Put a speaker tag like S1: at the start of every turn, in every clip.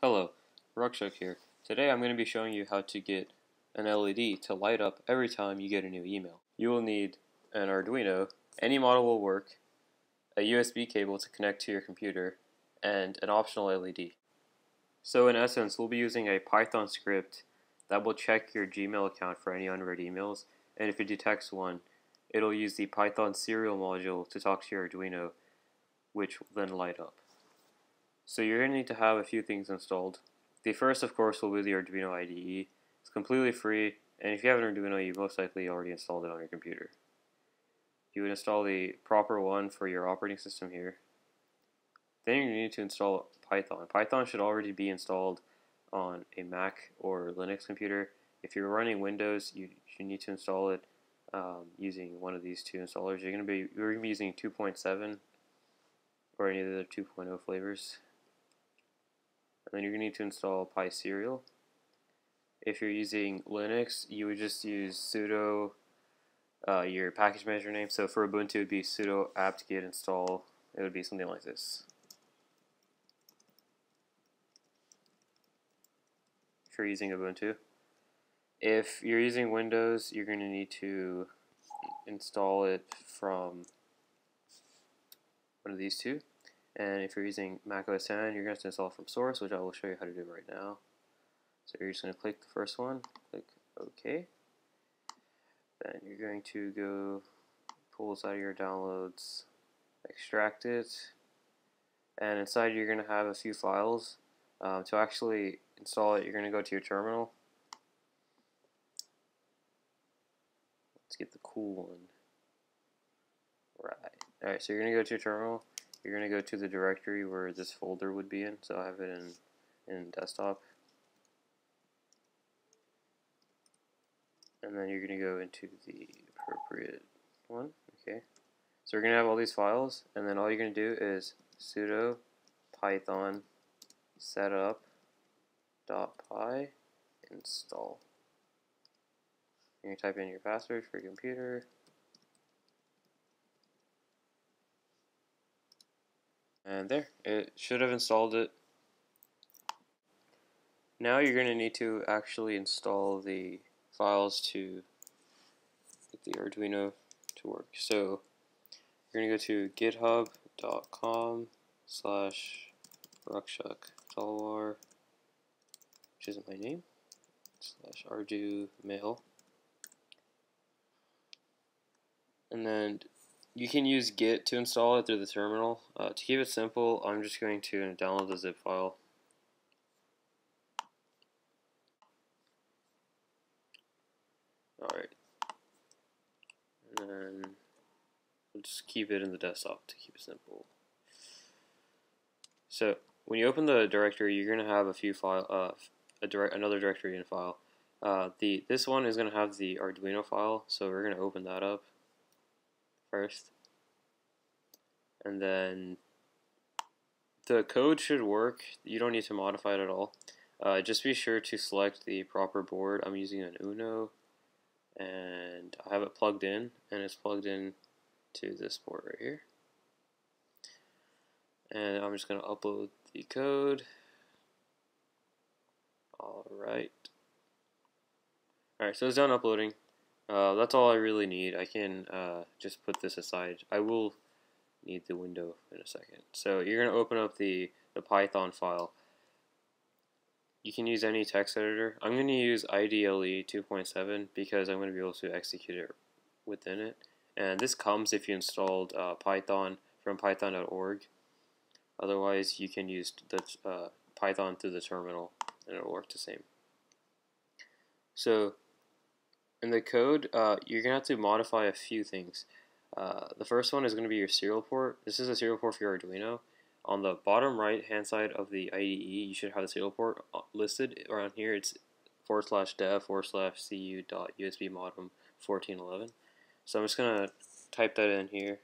S1: Hello, Rakshak here. Today I'm going to be showing you how to get an LED to light up every time you get a new email. You will need an Arduino, any model will work, a USB cable to connect to your computer, and an optional LED. So in essence, we'll be using a Python script that will check your Gmail account for any unread emails, and if it detects one, it'll use the Python serial module to talk to your Arduino, which will then light up. So you're going to need to have a few things installed. The first, of course, will be the Arduino IDE. It's completely free, and if you have an Arduino, you most likely already installed it on your computer. You would install the proper one for your operating system here. Then you need to install Python. Python should already be installed on a Mac or Linux computer. If you're running Windows, you, you need to install it um, using one of these two installers. You're going to be you're going to be using 2.7 or any of the 2.0 flavors and then you're going to need to install PySerial. If you're using Linux, you would just use sudo uh, your package manager name. So for Ubuntu, it would be sudo apt-get install. It would be something like this. If you're using Ubuntu. If you're using Windows, you're going to need to install it from one of these two. And if you're using Mac OS 10, you're going to install from source, which I will show you how to do right now. So you're just going to click the first one, click OK. Then you're going to go pull this out of your downloads, extract it, and inside you're going to have a few files. Um, to actually install it, you're going to go to your terminal. Let's get the cool one. Right. Alright, so you're going to go to your terminal you're going to go to the directory where this folder would be in. So I have it in, in desktop. And then you're going to go into the appropriate one. Okay. So we're going to have all these files. And then all you're going to do is sudo python setup py install. You're going to type in your password for your computer. And there, it should have installed it. Now you're going to need to actually install the files to get the Arduino to work. So you're going to go to github.com slash talwar, which isn't my name, slash ardu mail. And then you can use git to install it through the terminal. Uh, to keep it simple, I'm just going to download the zip file. Alright. And then we'll just keep it in the desktop to keep it simple. So when you open the directory, you're going to have a few file, uh, a direct, another directory in file. Uh, the this one is going to have the Arduino file, so we're going to open that up first. And then the code should work. You don't need to modify it at all. Uh, just be sure to select the proper board. I'm using an Uno and I have it plugged in and it's plugged in to this board right here. And I'm just going to upload the code. Alright. Alright, so it's done uploading. Uh, that's all I really need. I can uh, just put this aside. I will need the window in a second. So you're going to open up the, the Python file. You can use any text editor. I'm going to use IDLE 2.7 because I'm going to be able to execute it within it. And this comes if you installed uh, Python from python.org. Otherwise, you can use the uh, Python through the terminal and it'll work the same. So in the code, uh, you're going to have to modify a few things. Uh, the first one is going to be your serial port. This is a serial port for your Arduino. On the bottom right hand side of the IDE, you should have the serial port uh, listed. Around here, it's forward slash dev forward slash cu dot USB modem 1411. So I'm just going to type that in here.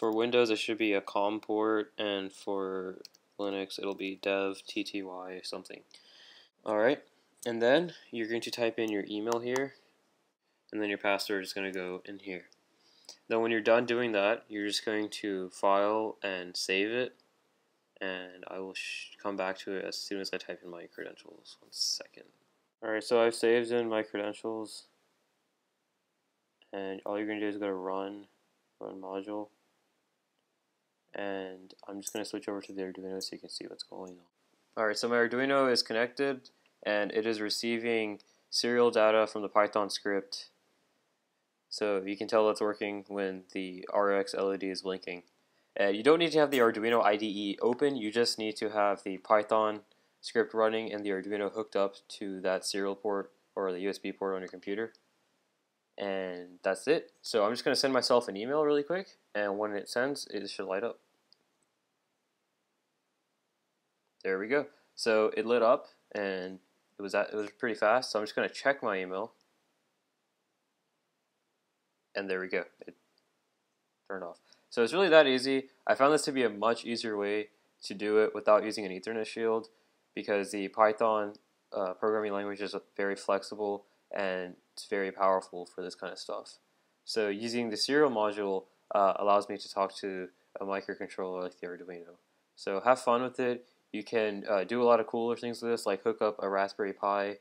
S1: For Windows, it should be a COM port, and for Linux, it'll be dev tty something. Alright, and then you're going to type in your email here. and then your password is going to go in here. Then when you're done doing that, you're just going to file and save it, and I will come back to it as soon as I type in my credentials. One second. Alright, so I've saved in my credentials, and all you're going to do is go to run, run module, and I'm just going to switch over to the Arduino so you can see what's going on. Alright, so my Arduino is connected, and it is receiving serial data from the Python script so you can tell it's working when the RX LED is blinking. Uh, you don't need to have the Arduino IDE open, you just need to have the Python script running and the Arduino hooked up to that serial port or the USB port on your computer. And that's it. So I'm just going to send myself an email really quick, and when it sends, it should light up. There we go. So it lit up, and it was at, it was pretty fast. So I'm just going to check my email and there we go. It turned off. So it's really that easy. I found this to be a much easier way to do it without using an Ethernet shield because the Python uh, programming language is very flexible and it's very powerful for this kind of stuff. So using the serial module uh, allows me to talk to a microcontroller like the Arduino. So have fun with it. You can uh, do a lot of cooler things with this, like hook up a Raspberry Pi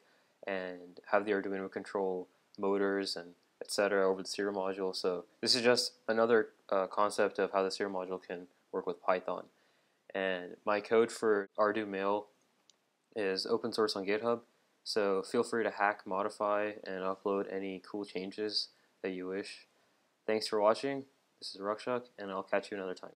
S1: and have the Arduino control motors and etc. over the serial module. So this is just another uh, concept of how the serial module can work with Python. And my code for ArduMail is open source on GitHub. So feel free to hack, modify, and upload any cool changes that you wish. Thanks for watching. This is Rakshak, and I'll catch you another time.